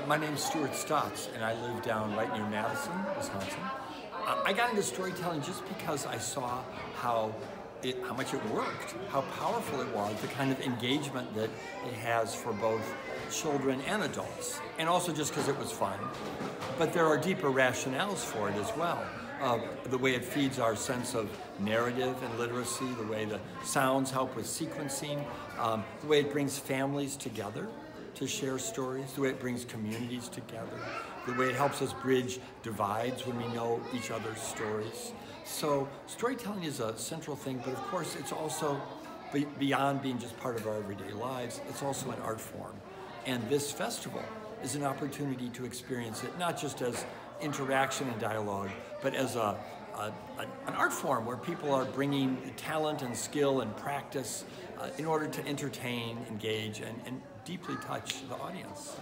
Uh, my name is Stuart Stotts, and I live down right near Madison, Wisconsin. Uh, I got into storytelling just because I saw how it, how much it worked, how powerful it was, the kind of engagement that it has for both children and adults, and also just because it was fun. But there are deeper rationales for it as well. Uh, the way it feeds our sense of narrative and literacy, the way the sounds help with sequencing, um, the way it brings families together to share stories, the way it brings communities together, the way it helps us bridge divides when we know each other's stories. So storytelling is a central thing, but of course it's also beyond being just part of our everyday lives, it's also an art form. And this festival is an opportunity to experience it not just as interaction and dialogue, but as a, a, an art form where people are bringing talent and skill and practice uh, in order to entertain, engage, and, and deeply touch the audience.